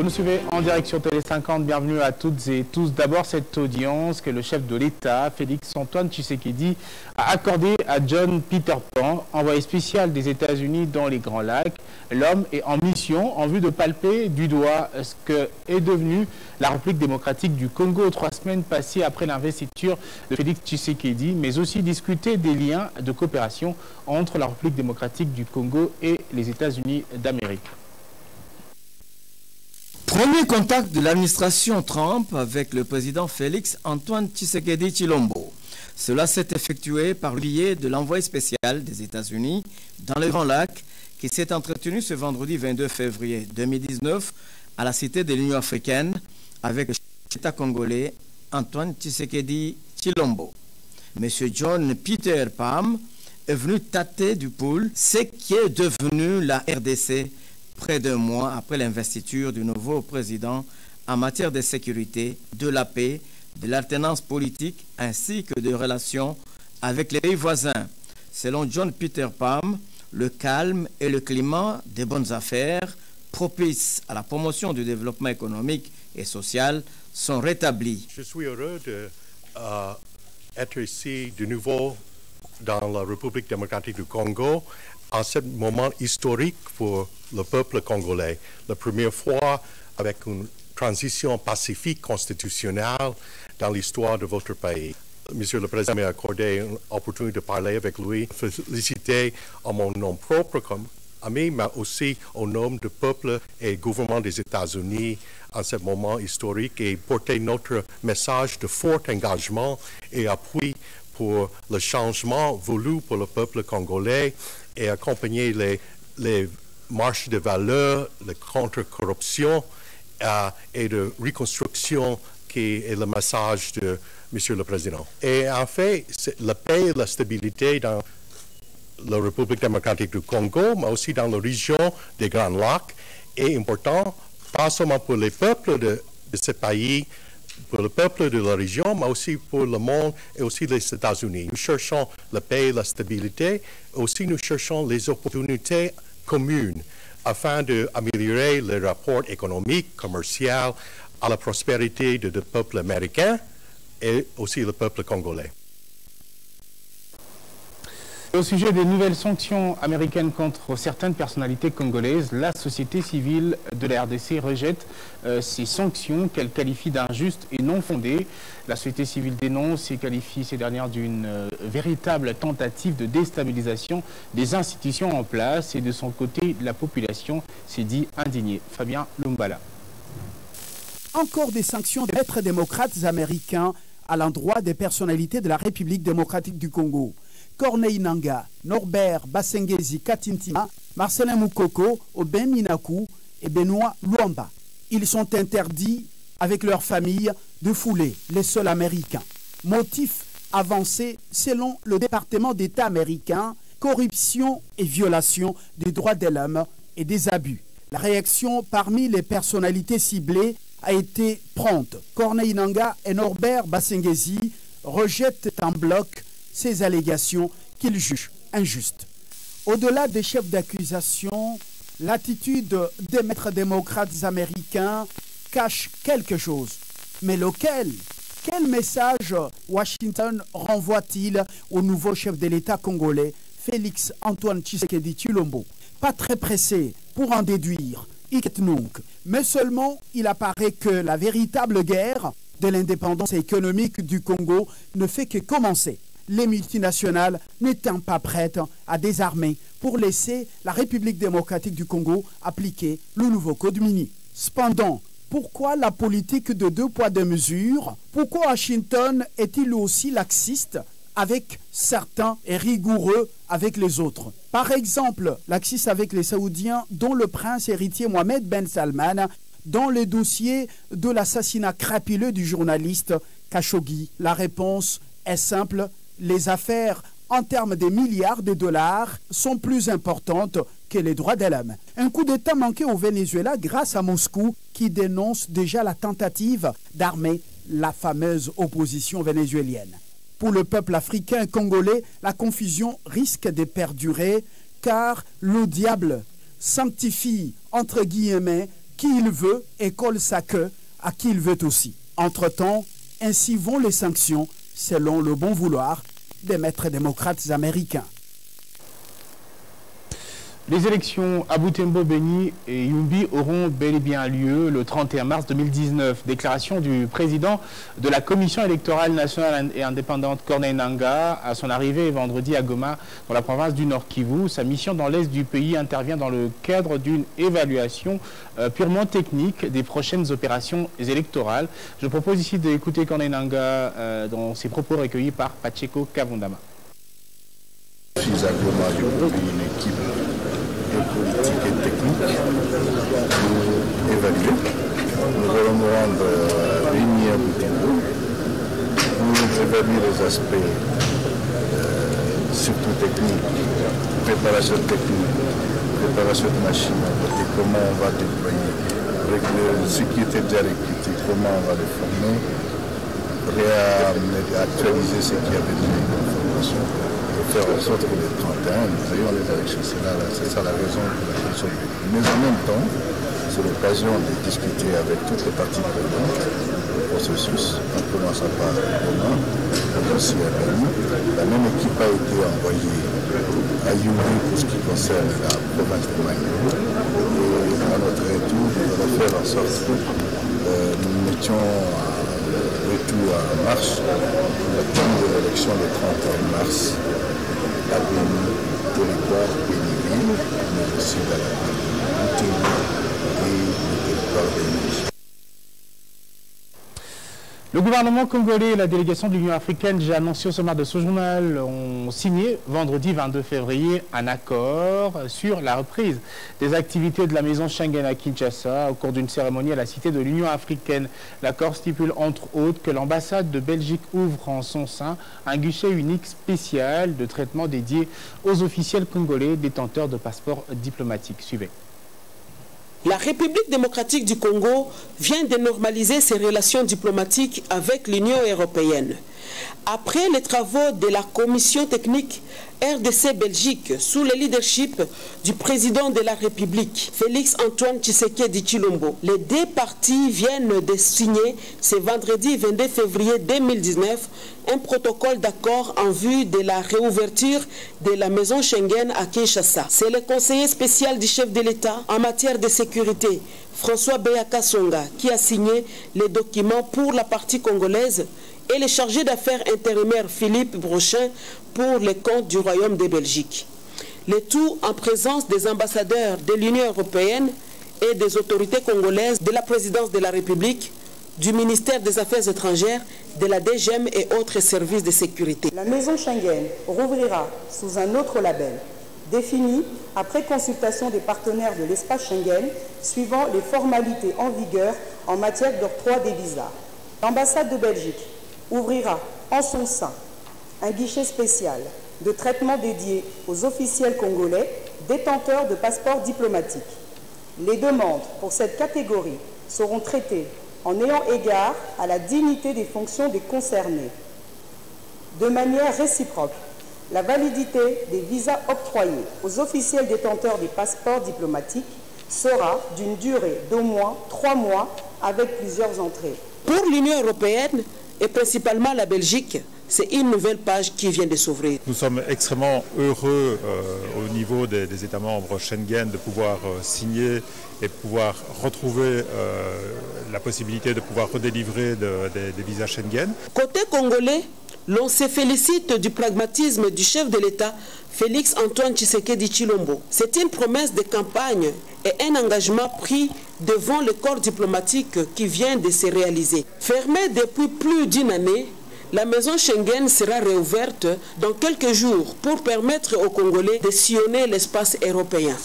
Vous nous suivez en direct sur Télé 50. Bienvenue à toutes et tous. D'abord, cette audience que le chef de l'État, Félix-Antoine Tshisekedi, a accordée à John Peter Pan, envoyé spécial des États-Unis dans les Grands Lacs. L'homme est en mission en vue de palper du doigt ce que est devenu la République démocratique du Congo trois semaines passées après l'investiture de Félix Tshisekedi, mais aussi discuter des liens de coopération entre la République démocratique du Congo et les États-Unis d'Amérique. Premier contact de l'administration Trump avec le président Félix Antoine Tshisekedi Chilombo. Cela s'est effectué par le biais de l'envoyé spécial des États-Unis dans le Grand Lac qui s'est entretenu ce vendredi 22 février 2019 à la Cité de l'Union africaine avec le chef d'État congolais Antoine Tshisekedi Chilombo. Monsieur John Peter Pam est venu tâter du poule ce qui est devenu la RDC près d'un mois après l'investiture du nouveau président en matière de sécurité, de la paix, de l'alternance politique ainsi que de relations avec les pays voisins. Selon John Peter Palm, le calme et le climat des bonnes affaires propices à la promotion du développement économique et social sont rétablis. Je suis heureux d'être euh, ici de nouveau dans la République démocratique du Congo en ce moment historique pour le peuple congolais. La première fois avec une transition pacifique constitutionnelle dans l'histoire de votre pays. Monsieur le Président m'a accordé l'opportunité de parler avec lui, féliciter en mon nom propre comme ami, mais aussi au nom du peuple et gouvernement des États-Unis en ce moment historique et porter notre message de fort engagement et appui pour le changement voulu pour le peuple congolais et accompagner les, marches de valeurs, la contre-corruption euh, et de reconstruction qui est le message de Monsieur le Président. Et en fait, la paix et la stabilité dans la République démocratique du Congo, mais aussi dans la région des Grands Lacs, est important, pas seulement pour les peuples de, de ce pays, pour le peuple de la région, mais aussi pour le monde et aussi les États-Unis. Nous cherchons la paix et la stabilité, aussi nous cherchons les opportunités communes afin d'améliorer les rapports économiques, commerciaux, à la prospérité du peuple américain et aussi le peuple congolais. Au sujet des nouvelles sanctions américaines contre certaines personnalités congolaises, la société civile de la RDC rejette euh, ces sanctions qu'elle qualifie d'injustes et non fondées. La société civile dénonce et qualifie ces dernières d'une euh, véritable tentative de déstabilisation des institutions en place et de son côté, la population s'est dit indignée. Fabien Lumbala. Encore des sanctions des maîtres démocrates américains à l'endroit des personnalités de la République démocratique du Congo. Corneille Nanga, Norbert Basengezi Katintima, Marcelin Moukoko, Oben Minaku et Benoît Luamba. Ils sont interdits, avec leur famille, de fouler les sols américains. Motif avancé selon le département d'État américain, corruption et violation des droits de l'homme et des abus. La réaction parmi les personnalités ciblées a été prompte. Corneille Nanga et Norbert Basengezi rejettent en bloc ces allégations qu'ils jugent injustes. Au-delà des chefs d'accusation, l'attitude des maîtres démocrates américains cache quelque chose. Mais lequel? Quel message Washington renvoie-t-il au nouveau chef de l'État congolais, Félix Antoine Tshisekedi Chilombo Pas très pressé pour en déduire, mais seulement il apparaît que la véritable guerre de l'indépendance économique du Congo ne fait que commencer les multinationales n'étant pas prêtes à désarmer pour laisser la République démocratique du Congo appliquer le nouveau code mini. Cependant, pourquoi la politique de deux poids deux mesures? Pourquoi Washington est-il aussi laxiste avec certains et rigoureux avec les autres? Par exemple, laxiste avec les Saoudiens dont le prince héritier Mohamed Ben Salman dans le dossier de l'assassinat crapuleux du journaliste Khashoggi. La réponse est simple, les affaires en termes de milliards de dollars sont plus importantes que les droits de l'homme. Un coup d'État manqué au Venezuela grâce à Moscou qui dénonce déjà la tentative d'armer la fameuse opposition vénézuélienne. Pour le peuple africain congolais, la confusion risque de perdurer car le diable sanctifie, entre guillemets, qui il veut et colle sa queue à qui il veut aussi. Entre-temps, ainsi vont les sanctions selon le bon vouloir des maîtres démocrates américains. Les élections à Boutembo, Beni et Yumbi auront bel et bien lieu le 31 mars 2019. Déclaration du président de la Commission électorale nationale et indépendante Corneille Nanga à son arrivée vendredi à Goma dans la province du Nord Kivu. Sa mission dans l'est du pays intervient dans le cadre d'une évaluation euh, purement technique des prochaines opérations électorales. Je propose ici d'écouter Corneille Nanga euh, dans ses propos recueillis par Pacheco Kavundama. Politique et technique pour évaluer. Nous allons nous rendre à Vigny à pour évaluer les aspects euh, surtout techniques, préparation technique, préparation de machines, et comment on va déployer, ce qui était déjà recruté, comment on va les former, réactualiser ce qui avait donné l'information faire en sorte que les 31, nous ayons les élections. C'est ça la raison pour laquelle nous sommes. Mais en même temps, c'est l'occasion de discuter avec toutes les parties prenantes le processus, en commençant par Romain, comme aussi à Bani. La même équipe a été envoyée à Yuri pour ce qui concerne la province de Mangou. Et à notre retour, nous allons faire en sorte que euh, nous mettions le tout en marche 31 mars la Béni, territoire béniville, mais aussi dans la et. Le gouvernement congolais et la délégation de l'Union africaine, j'ai annoncé au sommaire de ce journal, ont signé vendredi 22 février un accord sur la reprise des activités de la maison Schengen à Kinshasa au cours d'une cérémonie à la Cité de l'Union africaine. L'accord stipule entre autres que l'ambassade de Belgique ouvre en son sein un guichet unique spécial de traitement dédié aux officiels congolais détenteurs de passeports diplomatiques. Suivez. La République démocratique du Congo vient de normaliser ses relations diplomatiques avec l'Union européenne. Après les travaux de la commission technique RDC Belgique sous le leadership du président de la République, Félix Antoine Tshisekedi Chilombo. Les deux parties viennent de signer ce vendredi 22 février 2019 un protocole d'accord en vue de la réouverture de la maison Schengen à Kinshasa. C'est le conseiller spécial du chef de l'État en matière de sécurité, François Beaka Songa, qui a signé les documents pour la partie congolaise et le chargé d'affaires intérimaire Philippe Brochin pour les comptes du Royaume de Belgique. Le tout en présence des ambassadeurs de l'Union européenne et des autorités congolaises de la présidence de la République, du ministère des Affaires étrangères, de la DGM et autres services de sécurité. La maison Schengen rouvrira sous un autre label, défini après consultation des partenaires de l'espace Schengen, suivant les formalités en vigueur en matière d'octroi des visas. L'ambassade de Belgique ouvrira en son sein un guichet spécial de traitement dédié aux officiels congolais détenteurs de passeports diplomatiques. Les demandes pour cette catégorie seront traitées en ayant égard à la dignité des fonctions des concernés. De manière réciproque, la validité des visas octroyés aux officiels détenteurs des passeports diplomatiques sera d'une durée d'au moins trois mois avec plusieurs entrées. Pour l'Union européenne et principalement la Belgique, c'est une nouvelle page qui vient de s'ouvrir. Nous sommes extrêmement heureux euh, au niveau des, des, États membres Schengen de pouvoir euh, signer et pouvoir retrouver euh, la possibilité de pouvoir redélivrer de, de, des visas Schengen. Côté congolais, l'on se félicite du pragmatisme du chef de l'État, Félix Antoine Tshisekedi Chilombo. C'est une promesse de campagne et un engagement pris devant le corps diplomatique qui vient de se réaliser. Fermé depuis plus d'une année, la maison Schengen sera réouverte dans quelques jours pour permettre aux Congolais de sillonner l'espace européen.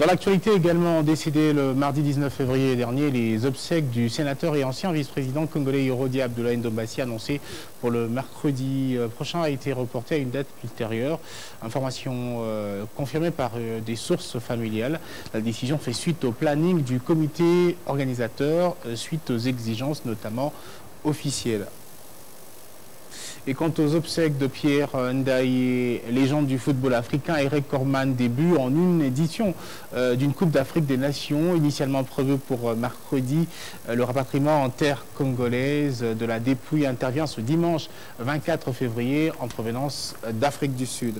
Dans l'actualité également, décidé le mardi 19 février dernier, les obsèques du sénateur et ancien vice-président congolais Yorodi Abdoulaye Ndombassi annoncé pour le mercredi prochain a été reporté à une date ultérieure. Information euh, confirmée par euh, des sources familiales. La décision fait suite au planning du comité organisateur, euh, suite aux exigences notamment officielles. Et quant aux obsèques de Pierre Ndaye, légende du football africain, Eric Corman début en une édition euh, d'une Coupe d'Afrique des Nations, initialement prévue pour euh, mercredi. Euh, le rapatriement en terre congolaise de la dépouille intervient ce dimanche 24 février en provenance d'Afrique du Sud.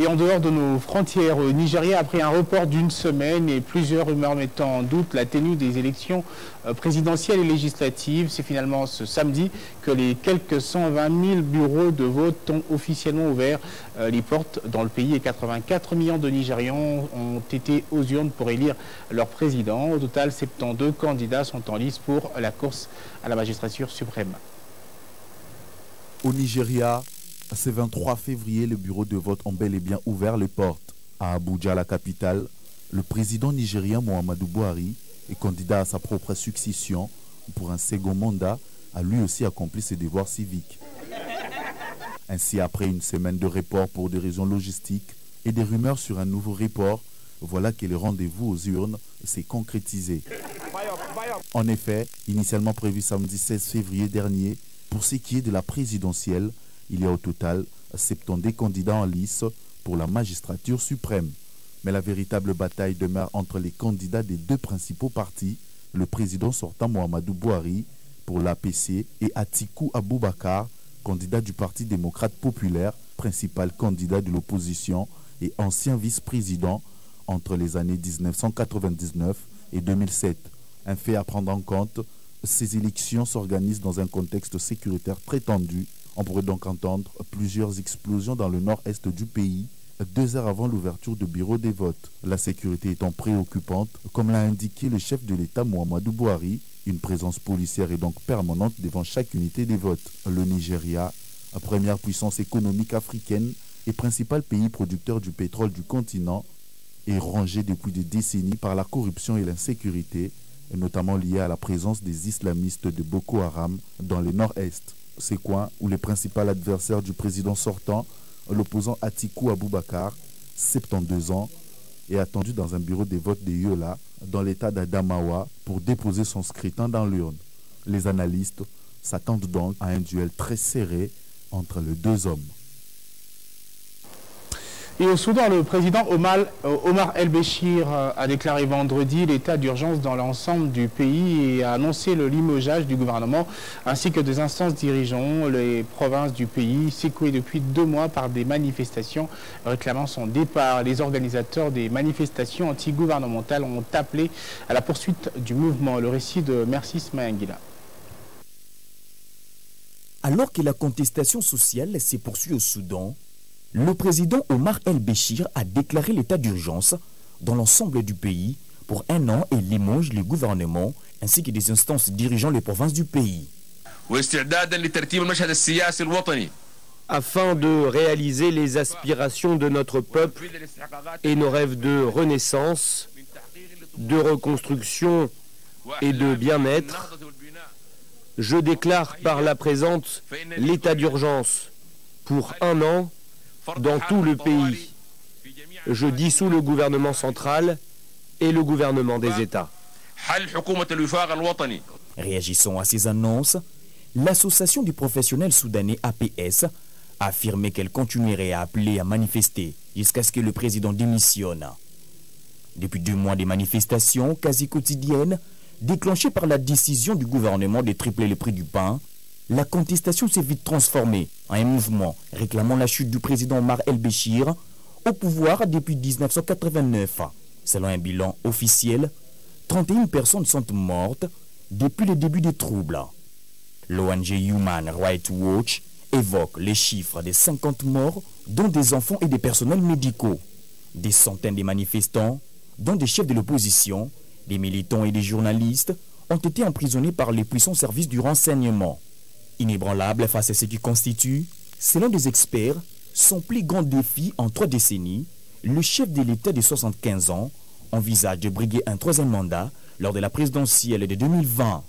Et en dehors de nos frontières au Nigeria, après un report d'une semaine et plusieurs rumeurs mettant en doute la tenue des élections euh, présidentielles et législatives, c'est finalement ce samedi que les quelques 120 000 bureaux de vote ont officiellement ouvert euh, les portes dans le pays et 84 millions de Nigérians ont été aux urnes pour élire leur président. Au total, 72 candidats sont en lice pour la course à la magistrature suprême. Au Nigeria, ce 23 février, le bureau de vote ont bel et bien ouvert les portes. À Abuja, la capitale, le président nigérien Mohamedou Buhari est candidat à sa propre succession pour un second mandat, a lui aussi accompli ses devoirs civiques. Ainsi, après une semaine de report pour des raisons logistiques et des rumeurs sur un nouveau report, voilà que le rendez-vous aux urnes s'est concrétisé. En effet, initialement prévu samedi 16 février dernier, pour ce qui est de la présidentielle, il y a au total 70 candidats en lice pour la magistrature suprême. Mais la véritable bataille demeure entre les candidats des deux principaux partis, le président sortant Mohamedou Bouhari pour l'APC et Atikou Aboubakar, candidat du Parti démocrate populaire, principal candidat de l'opposition et ancien vice-président entre les années 1999 et 2007. Un fait à prendre en compte, ces élections s'organisent dans un contexte sécuritaire très tendu on pourrait donc entendre plusieurs explosions dans le nord-est du pays, deux heures avant l'ouverture du bureau des votes. La sécurité étant préoccupante, comme l'a indiqué le chef de l'État Mohamedou Bouhari, une présence policière est donc permanente devant chaque unité des votes. Le Nigeria, première puissance économique africaine et principal pays producteur du pétrole du continent, est rangé depuis des décennies par la corruption et l'insécurité, notamment liée à la présence des islamistes de Boko Haram dans le nord-est ces coins où le principal adversaire du président sortant, l'opposant Atikou Aboubakar, 72 ans, est attendu dans un bureau des votes de Yola, dans l'état d'Adamawa, pour déposer son scrutin dans l'urne. Les analystes s'attendent donc à un duel très serré entre les deux hommes. Et au Soudan, le président Omar, euh, El-Béchir euh, a déclaré vendredi l'état d'urgence dans l'ensemble du pays et a annoncé le limogeage du gouvernement ainsi que des instances dirigeants. Les provinces du pays, secouées depuis deux mois par des manifestations réclamant son départ. Les organisateurs des manifestations anti-gouvernementales ont appelé à la poursuite du mouvement. Le récit de Mercis Mayangila. Alors que la contestation sociale s'est poursuivie au Soudan, le président Omar El-Béchir a déclaré l'état d'urgence dans l'ensemble du pays pour un an et limoge le gouvernement ainsi que des instances dirigeant les provinces du pays. Afin de réaliser les aspirations de notre peuple et nos rêves de renaissance, de reconstruction et de bien-être, je déclare par la présente l'état d'urgence pour un an dans tout le pays. Je dissous le gouvernement central et le gouvernement des États. Réagissant à ces annonces, l'association du professionnel soudanais APS a affirmé qu'elle continuerait à appeler à manifester jusqu'à ce que le président démissionne. Depuis deux mois des manifestations quasi quotidiennes, déclenchées par la décision du gouvernement de tripler le prix du pain, la contestation s'est vite transformée en un mouvement réclamant la chute du président Omar El-Béchir au pouvoir depuis 1989. Selon un bilan officiel, 31 personnes sont mortes depuis le début des troubles. L'ONG Human Rights Watch évoque les chiffres des 50 morts, dont des enfants et des personnels médicaux. Des centaines de manifestants, dont des chefs de l'opposition, des militants et des journalistes, ont été emprisonnés par les puissants services du renseignement. Inébranlable face à ce qui constitue, selon des experts, son plus grand défi en trois décennies, le chef de l'État de 75 ans envisage de briguer un troisième mandat lors de la présidentielle de 2020.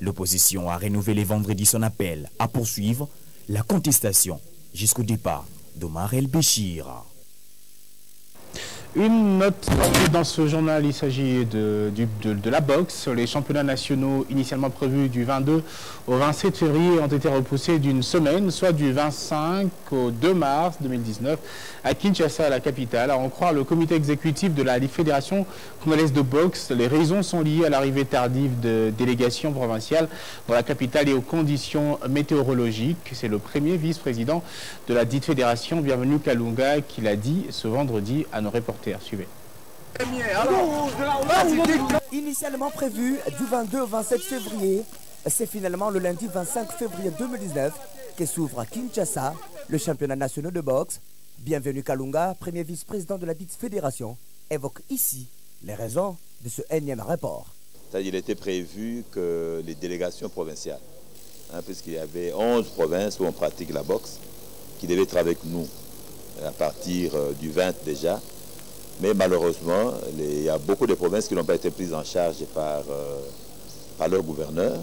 L'opposition a renouvelé vendredi son appel à poursuivre la contestation jusqu'au départ d'Omar El-Béchir. Une note dans ce journal, il s'agit de, la boxe. Les championnats nationaux initialement prévus du 22 au 27 février ont été repoussés d'une semaine, soit du 25 au 2 mars 2019 à Kinshasa, la capitale. À en croire le comité exécutif de la Fédération congolaise de boxe, les raisons sont liées à l'arrivée tardive de délégations provinciales dans la capitale et aux conditions météorologiques. C'est le premier vice-président de la dite fédération, Bienvenue Kalunga, qui l'a dit ce vendredi à nos reporters. Suivez. Initialement prévu du 22 au 27 février, c'est finalement le lundi 25 février 2019 que s'ouvre à Kinshasa le championnat national de boxe. Bienvenue Kalunga, premier vice-président de la dite fédération, évoque ici les raisons de ce énième rapport. Il était prévu que les délégations provinciales, hein, puisqu'il y avait 11 provinces où on pratique la boxe, qui devaient être avec nous à partir euh, du 20 déjà, mais malheureusement, il y a beaucoup de provinces qui n'ont pas été prises en charge par, euh, par leur gouverneur.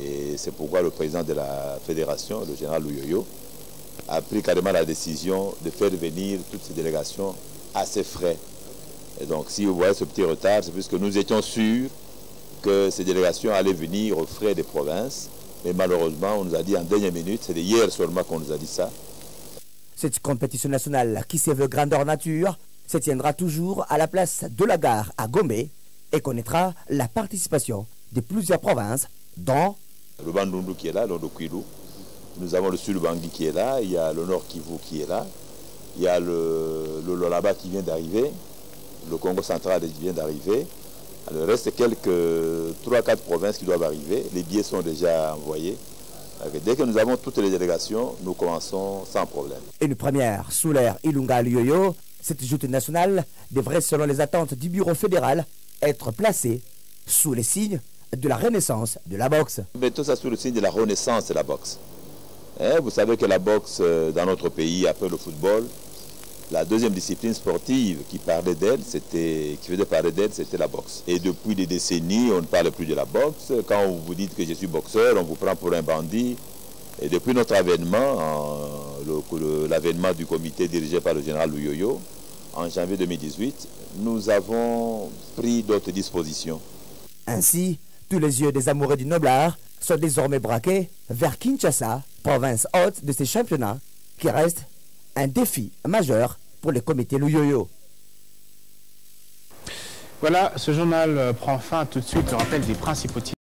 Et c'est pourquoi le président de la fédération, le général Louyoyo, a pris carrément la décision de faire venir toutes ces délégations à ses frais. Et donc, si vous voyez ce petit retard, c'est puisque nous étions sûrs que ces délégations allaient venir aux frais des provinces. Mais malheureusement, on nous a dit en dernière minute, c'est hier seulement qu'on nous a dit ça. Cette compétition nationale qui se veut grandeur nature se tiendra toujours à la place de la gare à Gombe et connaîtra la participation de plusieurs provinces, dont le Bandundu qui est là, le Kwilu. Nous avons le Sud Bangui qui est là, il y a le Nord Kivu qui est là, il y a le, le Lolaba qui vient d'arriver, le Congo central qui vient d'arriver. Il reste quelques 3-4 provinces qui doivent arriver. Les billets sont déjà envoyés. Dès que nous avons toutes les délégations, nous commençons sans problème. Une première sous l'air Ilunga Lyoyo cette joute nationale devrait, selon les attentes du bureau fédéral, être placée sous les signes de la renaissance de la boxe. Tout ça sous le signe de la renaissance de la boxe. Hein, vous savez que la boxe euh, dans notre pays, après le football, la deuxième discipline sportive qui parlait d'elle, qui faisait parler d'elle, c'était la boxe. Et depuis des décennies, on ne parle plus de la boxe. Quand vous dites que je suis boxeur, on vous prend pour un bandit. Et depuis notre avènement, l'avènement du comité dirigé par le général Louyoyo, en janvier 2018, nous avons pris d'autres dispositions. Ainsi, tous les yeux des amoureux du Noblard sont désormais braqués vers Kinshasa, province haute de ces championnats, qui reste un défi majeur pour le comité Louyoyo. Voilà, ce journal prend fin tout de suite. Je rappelle des principaux titres.